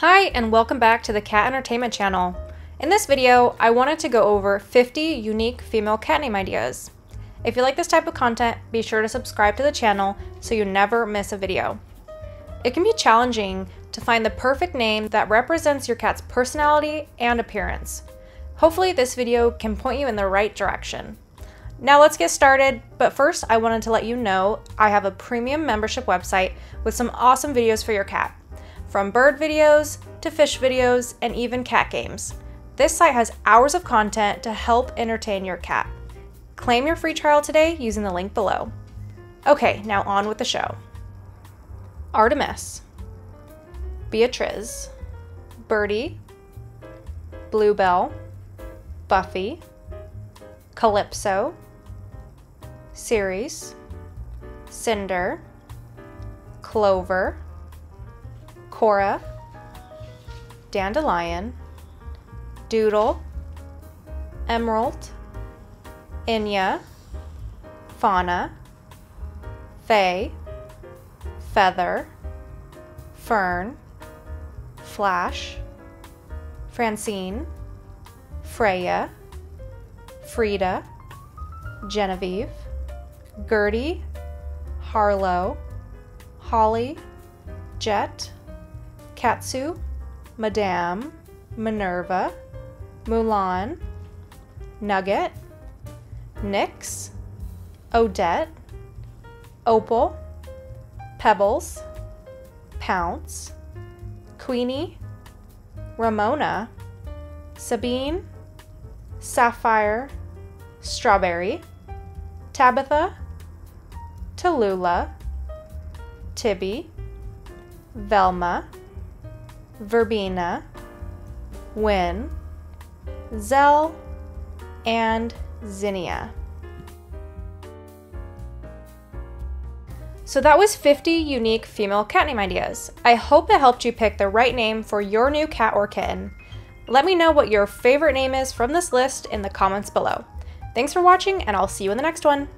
Hi, and welcome back to the Cat Entertainment Channel. In this video, I wanted to go over 50 unique female cat name ideas. If you like this type of content, be sure to subscribe to the channel so you never miss a video. It can be challenging to find the perfect name that represents your cat's personality and appearance. Hopefully this video can point you in the right direction. Now let's get started, but first I wanted to let you know I have a premium membership website with some awesome videos for your cat from bird videos to fish videos and even cat games. This site has hours of content to help entertain your cat. Claim your free trial today using the link below. Okay, now on with the show. Artemis, Beatriz, Birdie, Bluebell, Buffy, Calypso, Ceres, Cinder, Clover, Cora, Dandelion, Doodle, Emerald, Enya, Fauna, Faye, Feather, Fern, Flash, Francine, Freya, Frida, Genevieve, Gertie, Harlow, Holly, Jet, Katsu, Madame, Minerva, Mulan, Nugget, Nyx, Odette, Opal, Pebbles, Pounce, Queenie, Ramona, Sabine, Sapphire, Strawberry, Tabitha, Tallulah, Tibby, Velma, Verbena, Win, Zell, and Zinnia. So that was 50 unique female cat name ideas. I hope it helped you pick the right name for your new cat or kitten. Let me know what your favorite name is from this list in the comments below. Thanks for watching and I'll see you in the next one.